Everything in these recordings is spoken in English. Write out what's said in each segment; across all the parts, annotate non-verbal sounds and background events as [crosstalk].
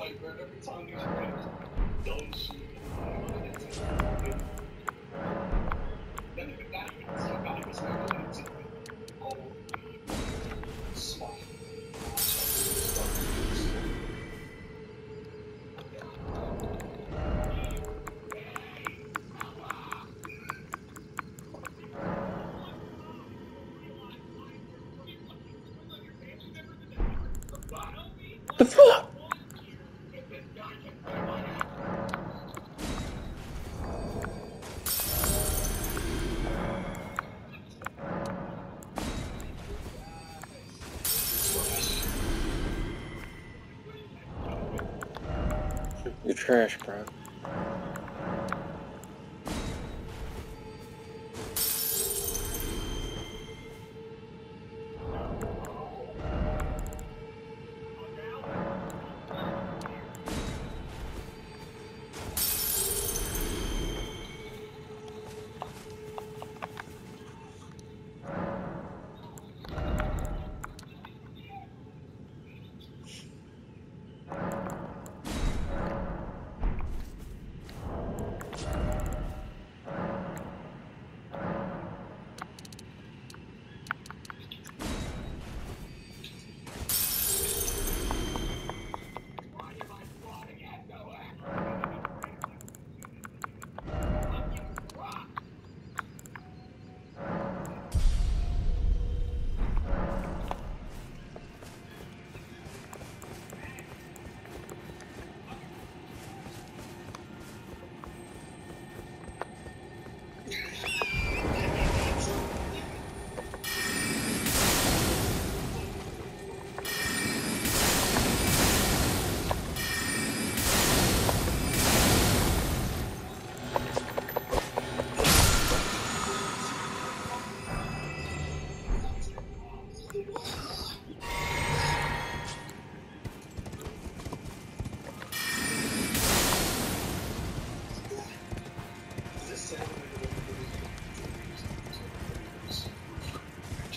like, man, every time these guys don't. You're trash, bro.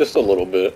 just a little bit.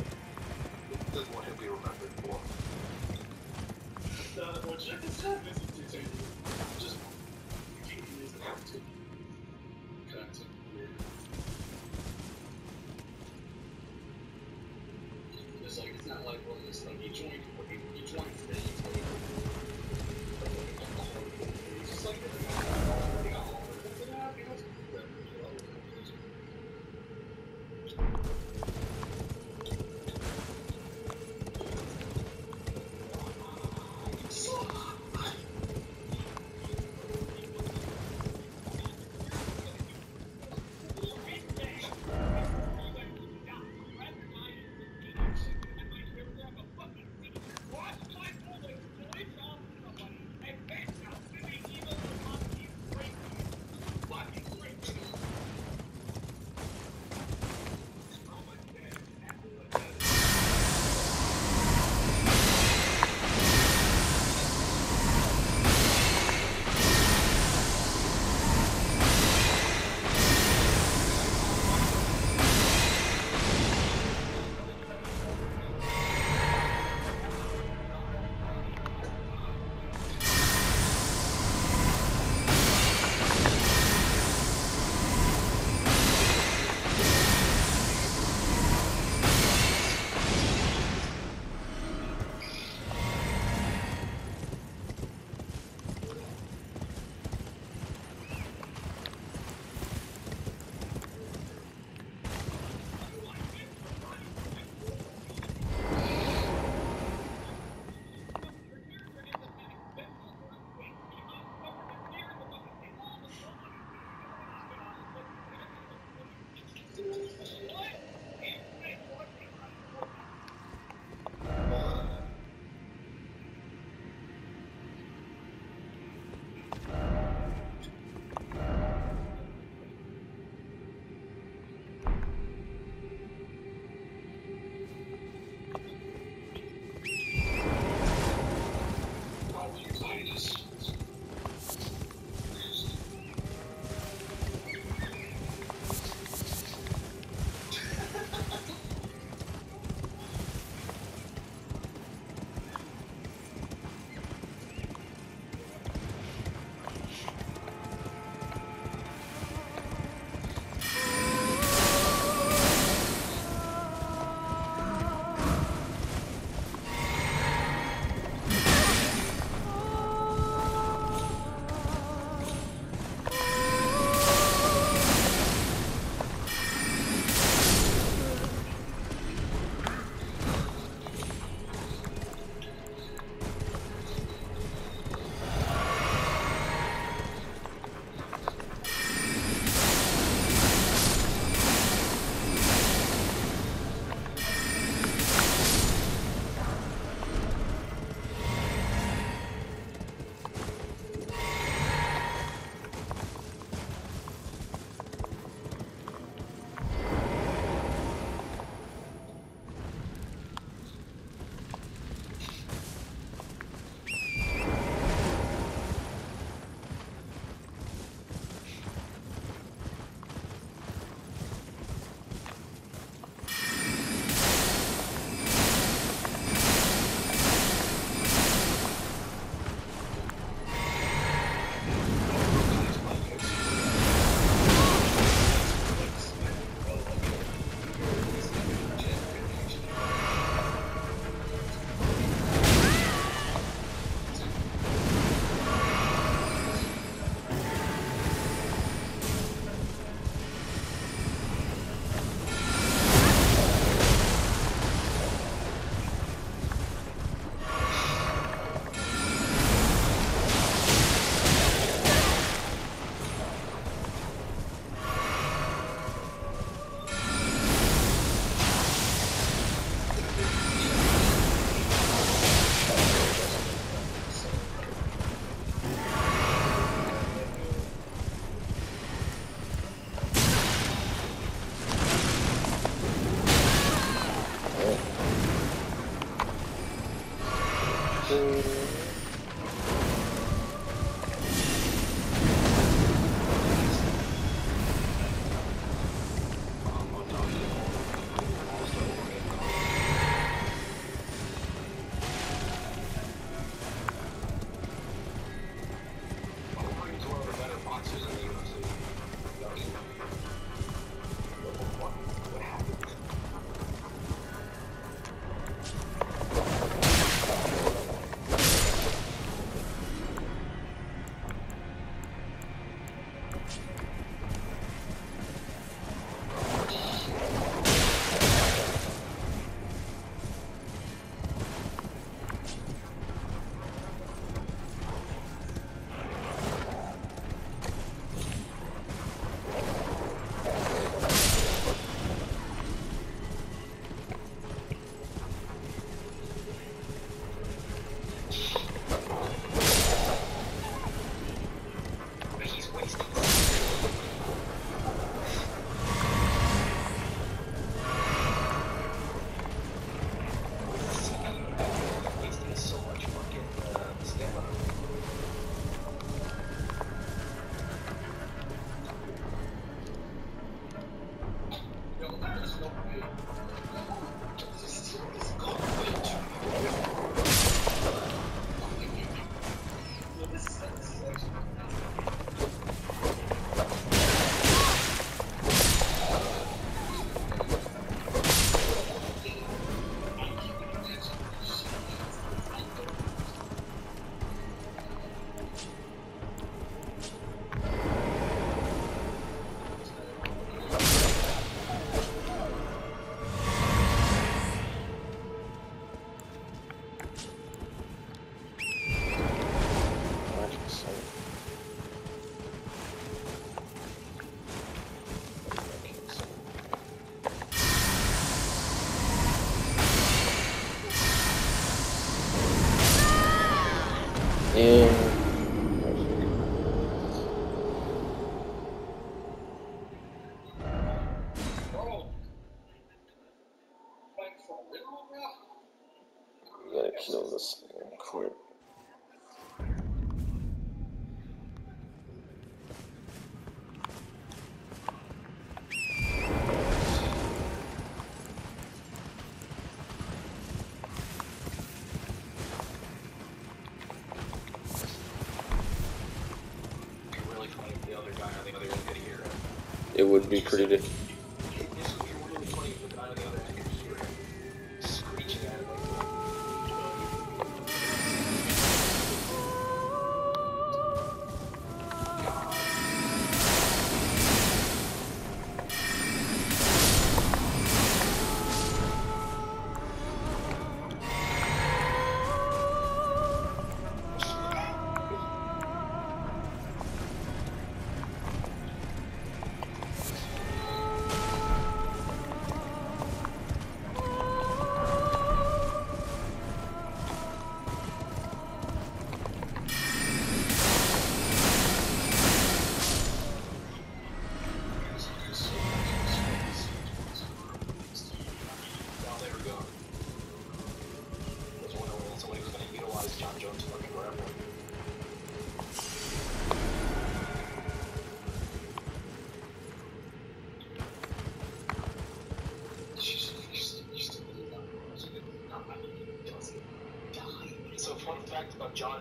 it would be pretty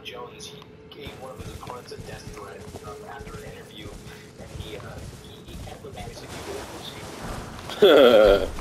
Jones, he gave one of his opponents a death threat um, after an interview, and he, uh, he, he kept the managed to do it. [laughs]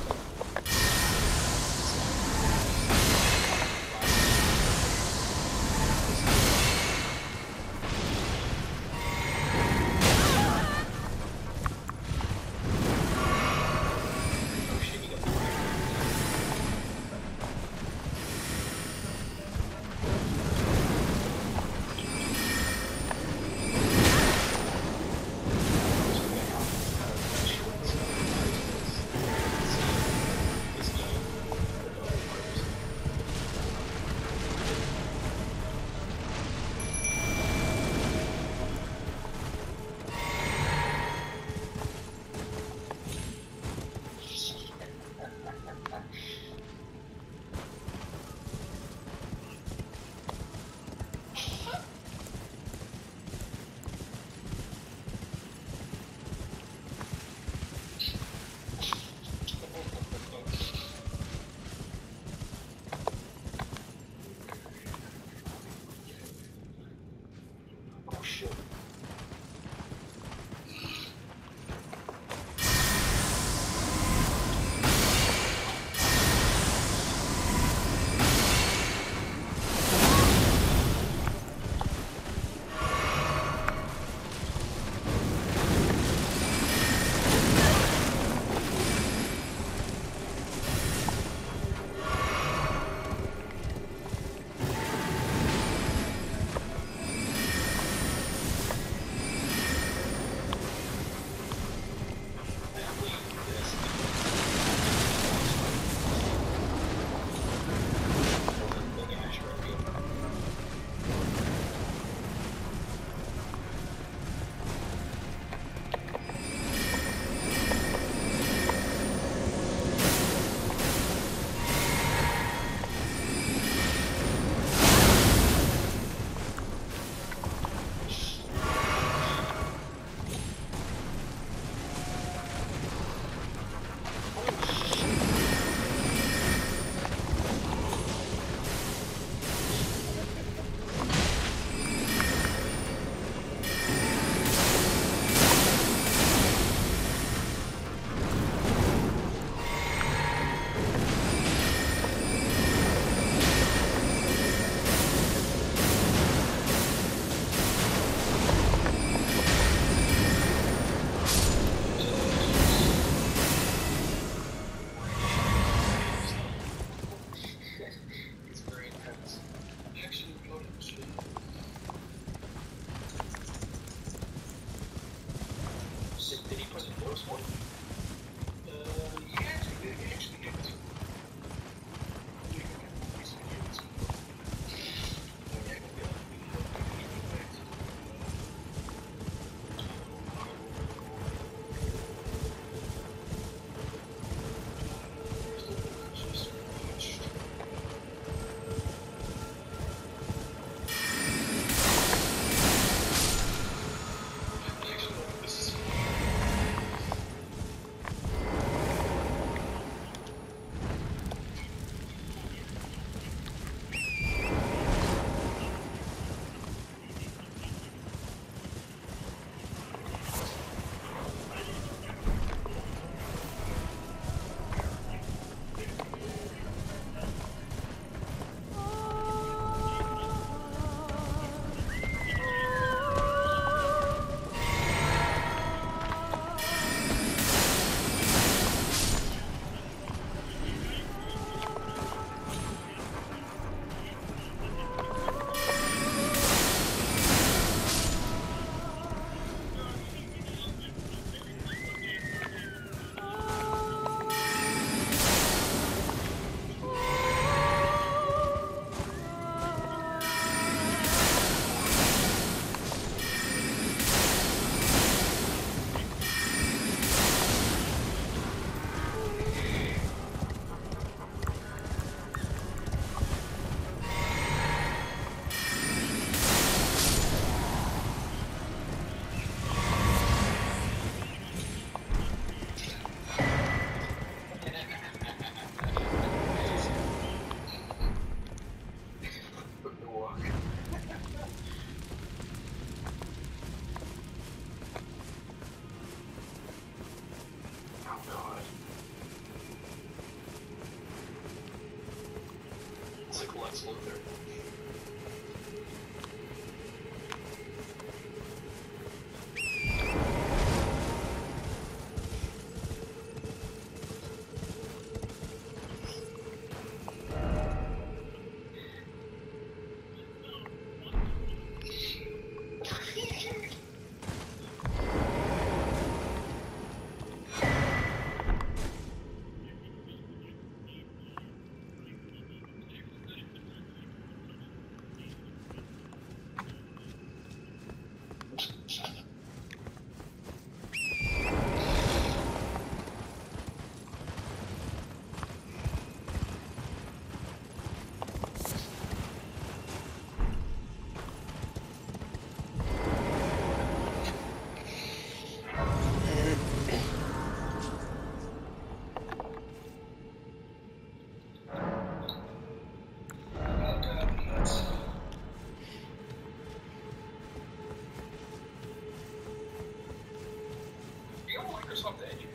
or something.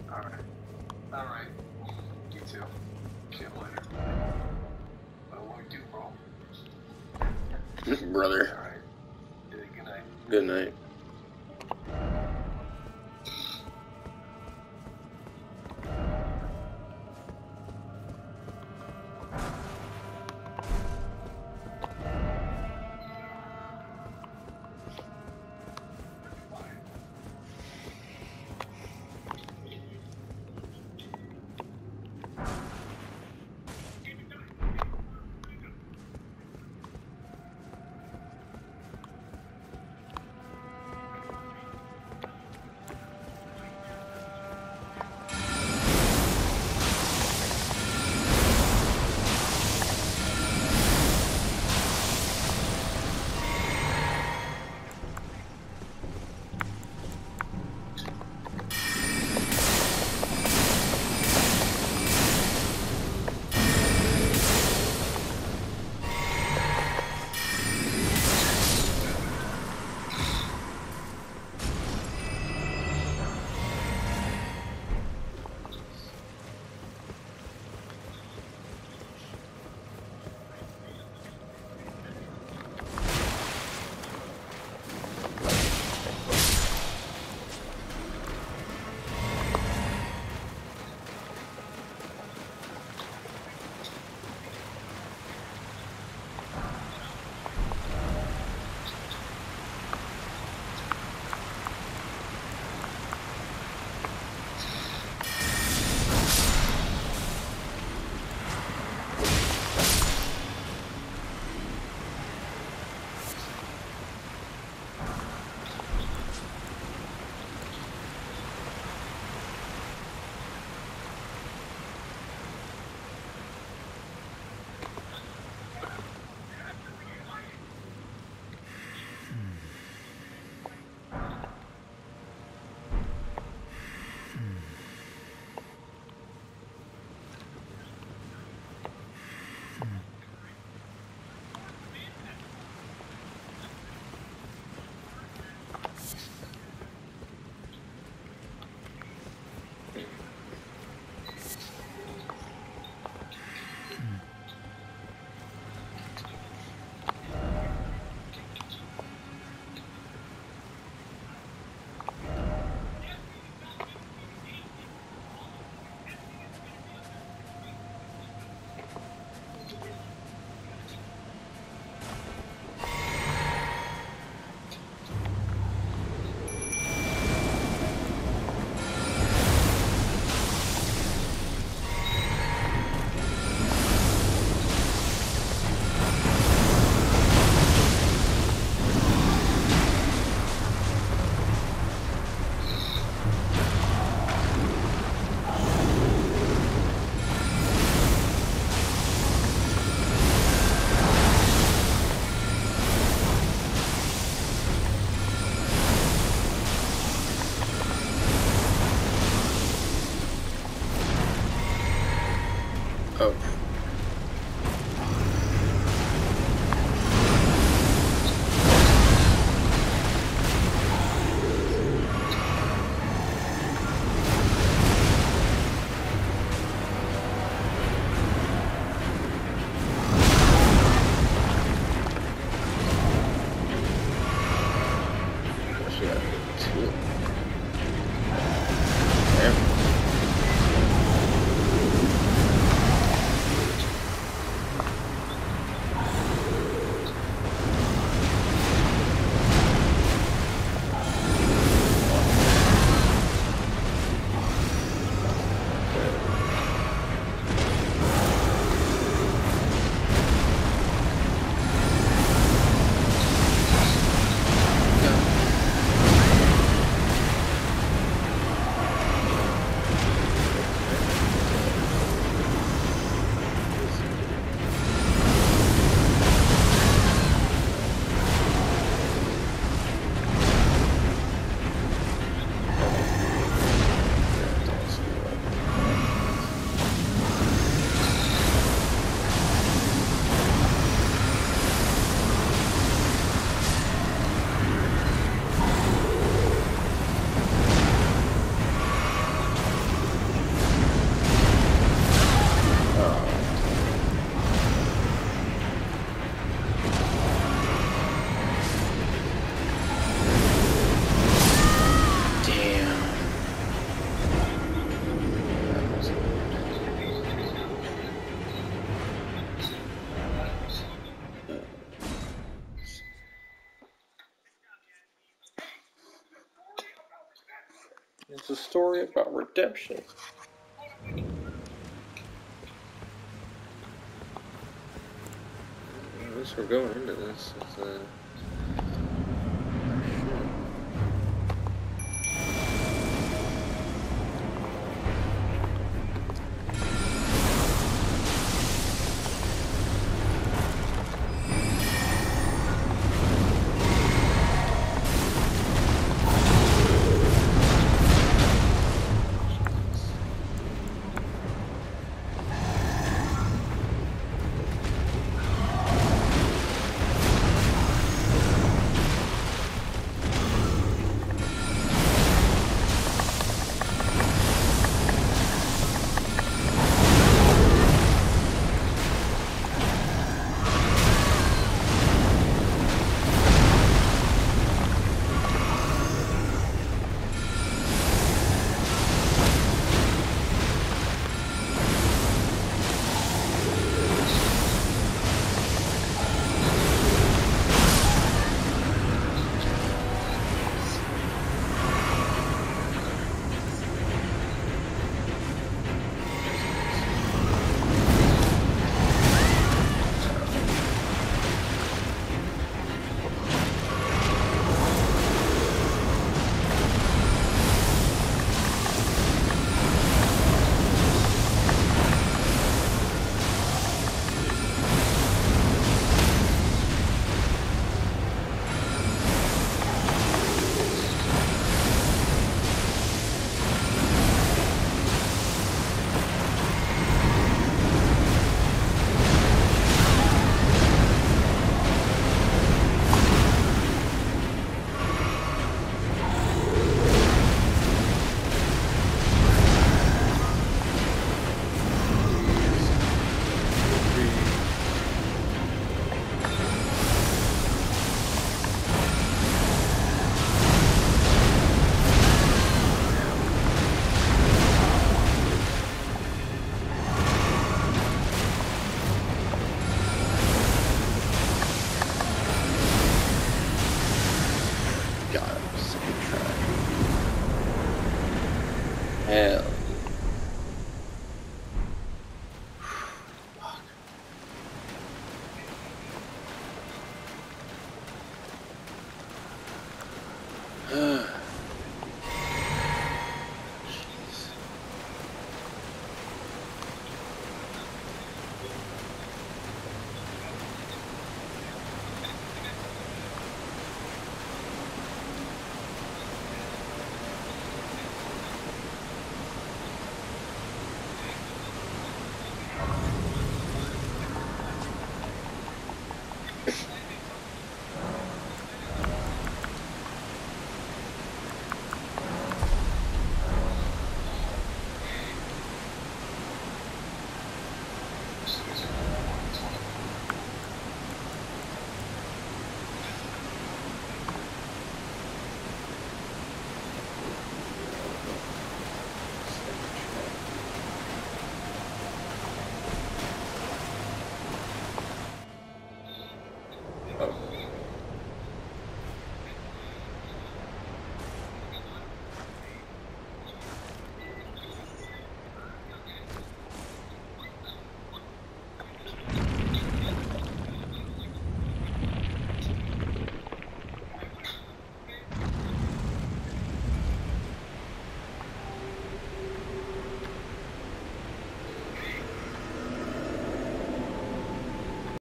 It's a story about redemption. At least we're going into this. It's, uh,